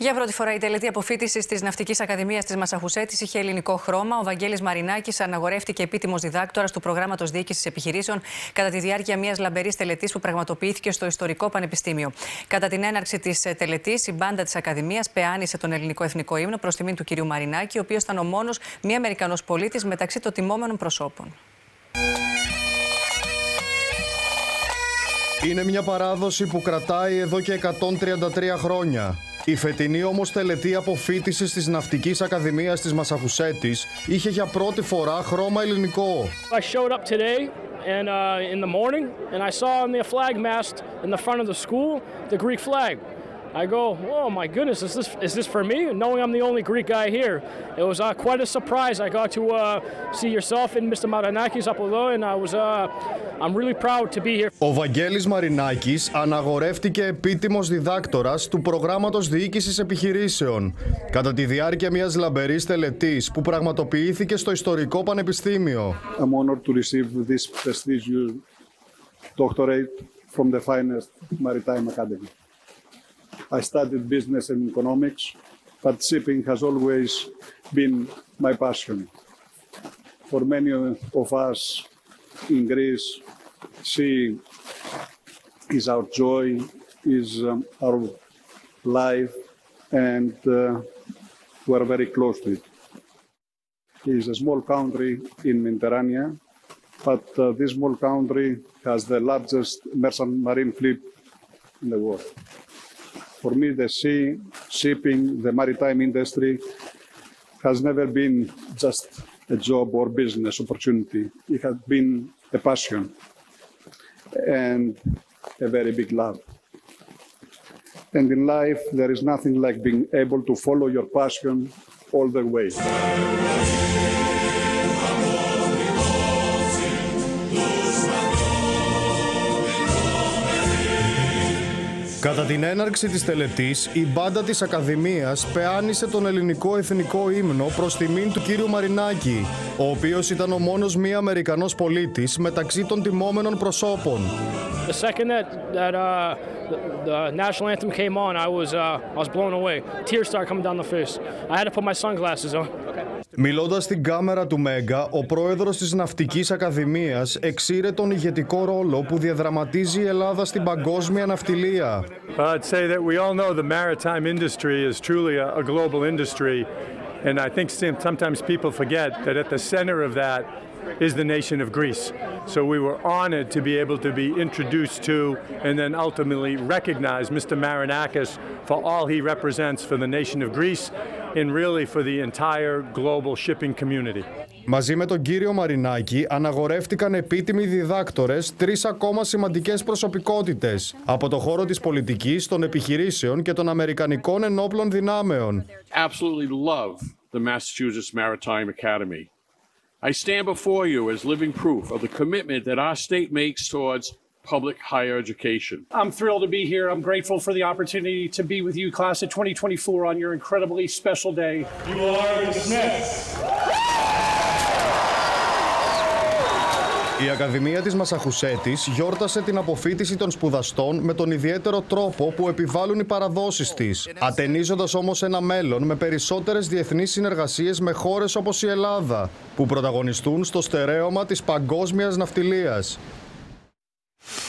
Για πρώτη φορά η τελετή αποφύτησης της Ναυτικής Ακαδημίας της Μασαχουσέτης είχε ελληνικό χρώμα. Ο Βαγγέλης Μαρινάκης αναγορεύτηκε επίτιμος διδάκτορας του προγράμματος διοίκησης επιχειρήσεων κατά τη διάρκεια μιας λαμπερής τελετής που πραγματοποιήθηκε στο Ιστορικό Πανεπιστήμιο. Κατά την έναρξη της τελετής, η μπάντα της Ακαδημίας πεάνησε τον ελληνικό εθνικό ύμνο προς τιμήν του κ. Μαρινάκη, ο οποίος ήταν ο μόνος μη Αμερικανός πολίτης μεταξύ των τιμόμενων προσώπων. Είναι μια παράδοση που κρατάει εδώ και 133 χρόνια. Η φετινή όμως τελετή αποφύτησης της Ναυτικής Ακαδημίας της Μασαχουσέτης είχε για πρώτη φορά χρώμα ελληνικό. I showed up today and uh, in the morning and I saw on the flag mast in the front of the school the Greek flag. I go, oh my goodness, is this is this for me? Knowing I'm the only Greek guy here, it was uh, quite a surprise. I got to uh, see yourself and Mr. Maranakis up below, and I was, uh, I'm really proud to be here. Ο Βαγγέλης Μαρινάκης αναγορεύτηκε επίτιμος διδάκτορας του προγράμματος διοίκησης επιχειρήσεων κατά τη διάρκεια μιας λαμπερής τελετής που πραγματοποιήθηκε στο Ιστορικό Πανεπιστήμιο. I'm honored to receive this prestigious doctorate from the finest maritime academy. I studied business and economics, but shipping has always been my passion. For many of us in Greece, sea is our joy, is um, our life, and uh, we're very close to it. It is a small country in Mediterranean, but uh, this small country has the largest merchant marine fleet in the world. For me, the sea, shipping, the maritime industry has never been just a job or business opportunity. It has been a passion and a very big love. And in life, there is nothing like being able to follow your passion all the way. Κατά την έναρξη της τελετής, η μπάντα της Ακαδημίας πεάνησε τον ελληνικό εθνικό ύμνο προς τιμήν του κύριου Μαρινάκη, ο οποίος ήταν ο μόνος μη Αμερικανός πολίτης μεταξύ των τιμόμενων προσώπων. The second that that uh, the, the national anthem came on, I was uh, I was blown away. Tears started coming down the face. I had to put my sunglasses on. Μιλώντας στην κάμερα του Μέγκα, ο πρόεδρος της Ναυτικής Ακαδημίας εξήρε τον ηγετικό ρόλο που διαδραματίζει η Ελλάδα στην παγκόσμια ναυτιλία. I'd say that we all know the maritime industry is truly a, a global industry, and I think sometimes people forget that at the center of that is the nation of Greece. So we were honored to be able to be introduced to and then ultimately recognize Mr. Marinakis for all he represents for the nation of Greece and really for the entire global shipping community. Μαζί με τον κύριο Μαρινάκη αναγορεύτηκαν επίτιμοι διδάκτορες τρεις ακόμα σημαντικές προσωπικότητες από το χώρο της πολιτικής, των επιχειρήσεων και των Αμερικανικών ενόπλων δυνάμεων. absolutely love the Massachusetts Maritime Academy. I stand before you as living proof of the commitment that our state makes towards public higher education. I'm thrilled to be here. I'm grateful for the opportunity to be with you, class of 2024, on your incredibly special day. You are dismissed. Η Ακαδημία της Μασαχουσέτης γιόρτασε την αποφύτιση των σπουδαστών με τον ιδιαίτερο τρόπο που επιβάλλουν οι παραδόσεις της, ατενίζοντας όμως ένα μέλλον με περισσότερες διεθνείς συνεργασίες με χώρες όπως η Ελλάδα, που πρωταγωνιστούν στο στερέωμα της παγκόσμιας ναυτιλίας.